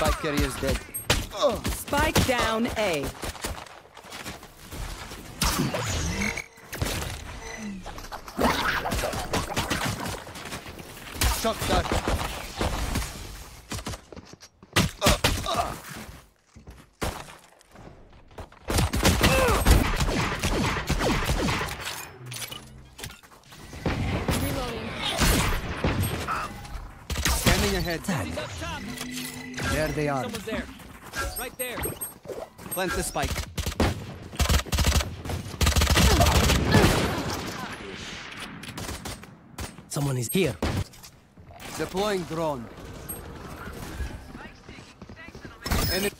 Spike carrier's dead. Spike down A. Shock dart. Ahead. He's up top. There they are. Someone's there. Right there. Plant the spike. Someone is here. Deploying drone. Enemy.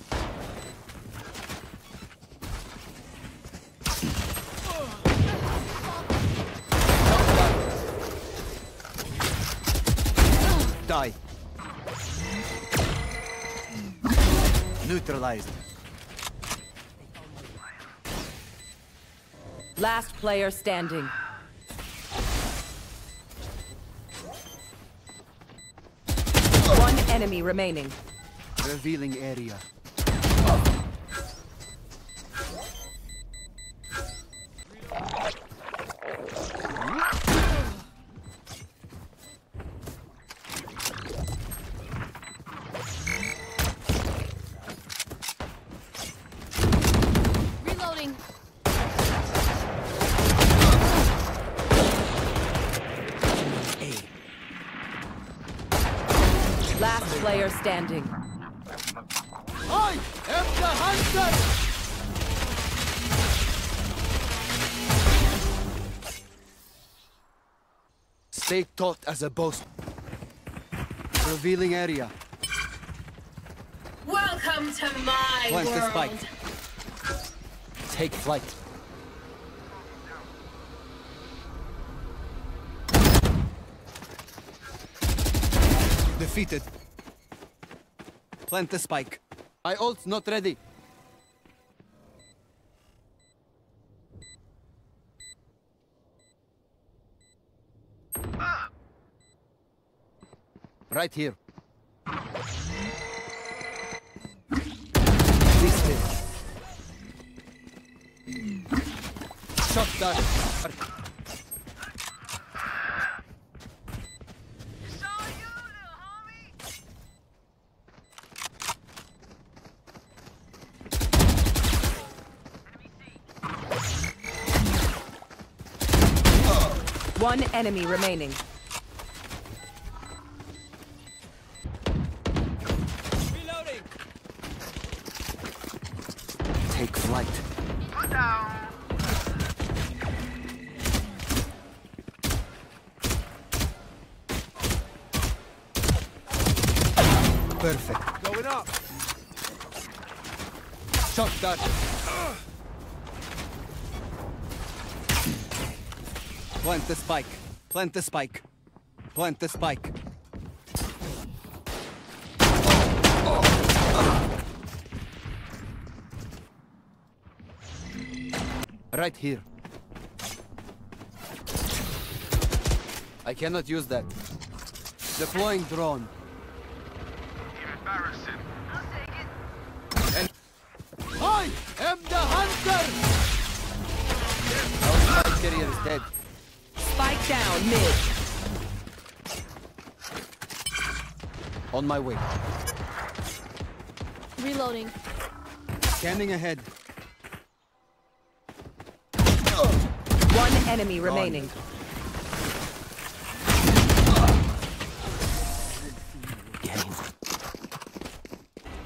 Die. Neutralized. Last player standing. One enemy remaining. Revealing area. Player standing. I am the hunter! Stay taut as a boss. Revealing area. Welcome to my Plant the world. spike. Take flight. Defeated. Plant the spike. I ult's not ready. Right here. Shock dart. One enemy remaining. Reloading. Take flight. Perfect. Going up. Shock dart. Plant the spike. Plant the spike. Plant the spike. Right here. I cannot use that. Deploying drone. And I am the hunter! Our carrier is dead. Spike down mid. On my way. Reloading. Scanning ahead. One enemy remaining.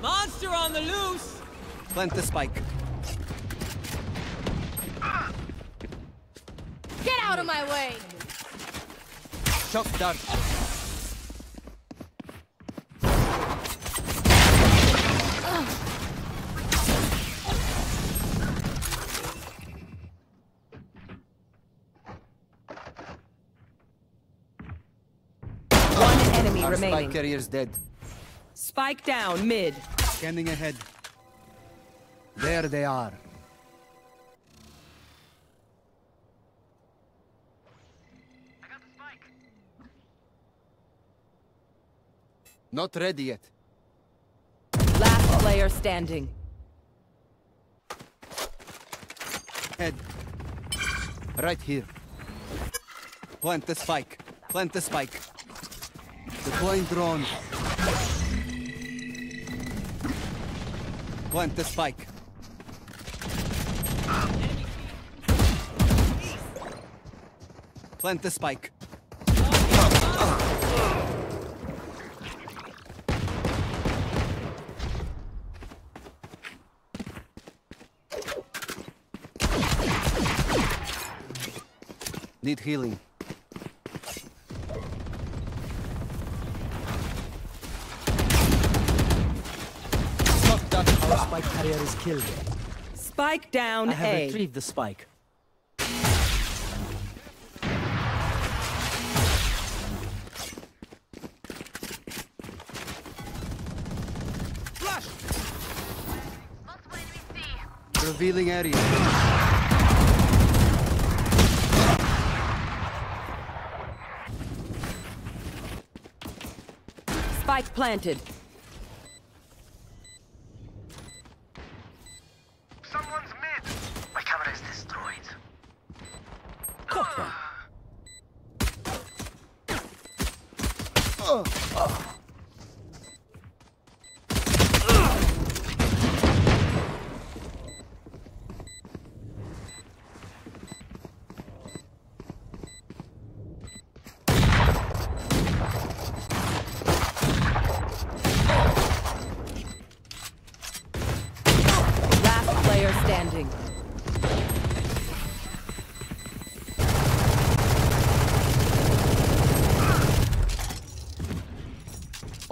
Monster on the loose. Plant the spike. Get out of my way. Shock dart. One enemy Our spike remaining. carrier is dead. Spike down mid. Scanning ahead. There they are. Not ready yet. Last player standing. Head. Right here. Plant the spike. Plant the spike. Deploying drone. Plant the spike. Plant the spike. Need healing. Shock dart. Our spike carrier is killed. Spike down I have A. retrieved the spike. Flash! Revealing area. Spike planted.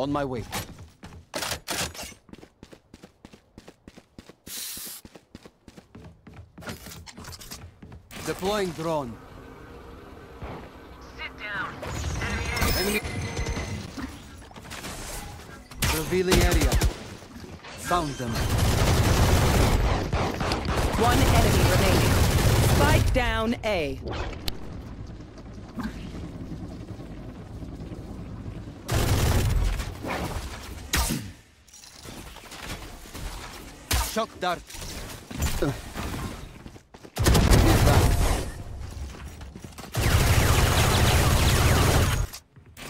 On my way. Deploying drone. Sit down. Enemy. Revealing area. Found them. One enemy remaining. Spike down A. Shock dart.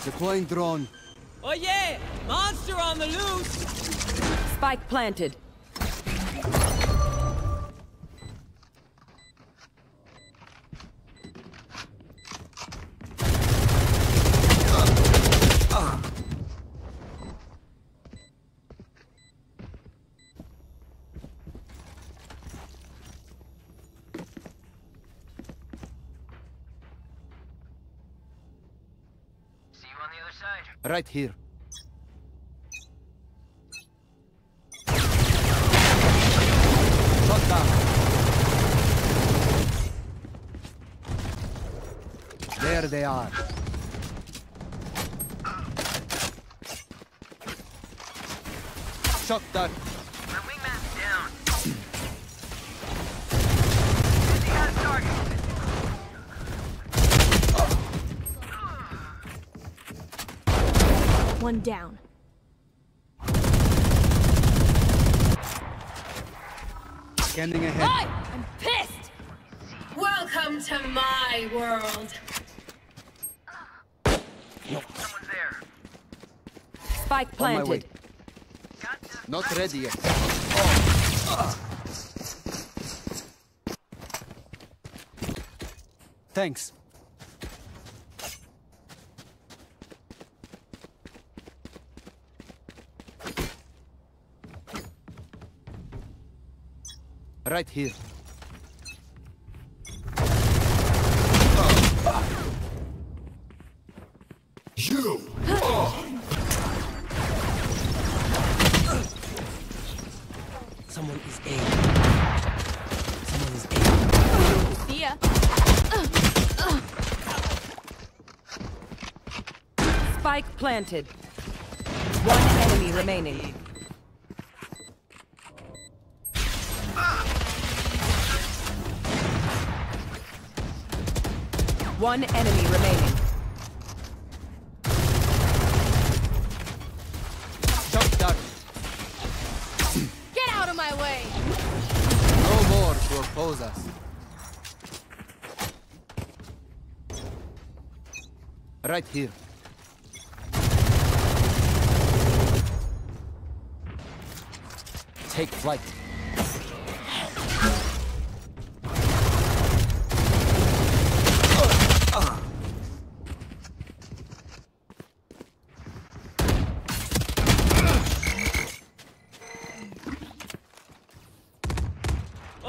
Deploying drone. Oh yeah! Monster on the loose! Spike planted. Right here. Shot down. There they are. Shock dart. My wingman's down. One down. Scanning ahead. I'm pissed! Welcome to my world. Someone's there. Spike On my way. planted. Not ready yet. Thanks. Right here. Someone is A. Someone is A. See ya. Spike planted. One enemy remaining. One enemy remaining. Shock dart. of my way. No more to oppose us. Right here. Take flight.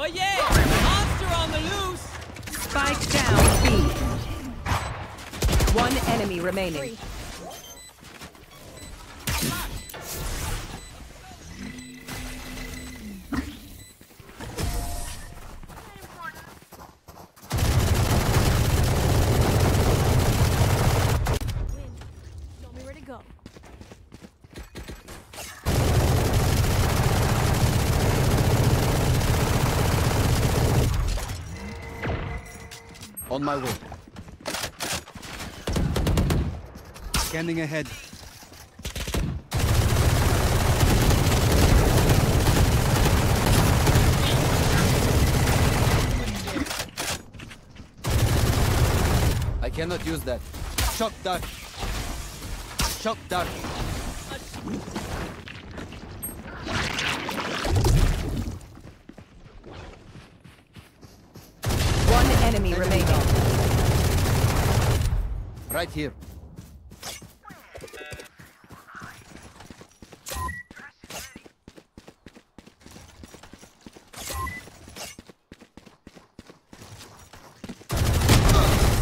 Oh yeah! Monster on the loose! Spike down B. One enemy remaining. Win. On my way. Scanning ahead. I cannot use that. Shock dart. Shock dart. One enemy remaining. Right here.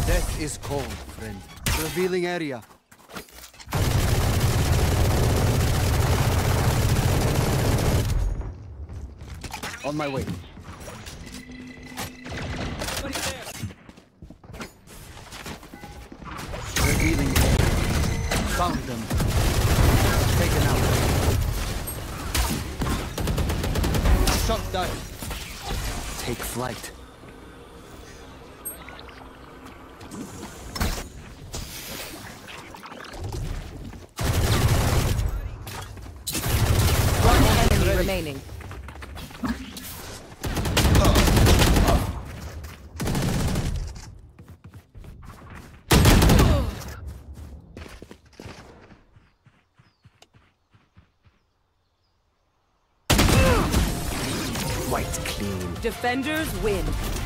Death is cold, friend. Revealing area. On my way. Found them. Taken out. Shock dart. Take flight. One enemy remaining. Defenders win.